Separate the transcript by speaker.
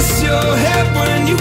Speaker 1: miss your head when you